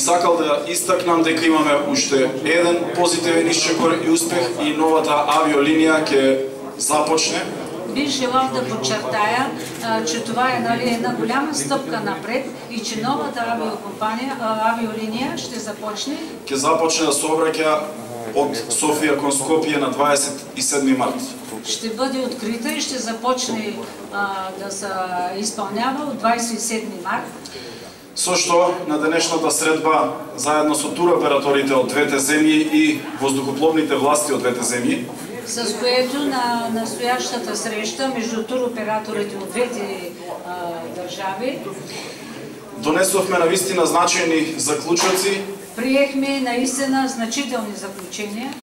сакал да истакнам дека имаме уште еден позитивен исчекор и успех и новата авиолинија ќе започне. Бих желал да подчертая, че това е нали, една голяма стъпка напред и че новата авиокомпания, авиолиния ще започне Ќе започне да сообраќа од Софија кон Скопје на 27 март. ще бъде открита и ще започне а, да се изпълнява от 27 март. Што на денешната средба заедно со туроператорите од двете земји и воздухопловните власти од двете земји с което на настоящата среща между туроператорите от двете а, държави донесовме на вистина значајни заклучоци приехме наистина значителни заключения.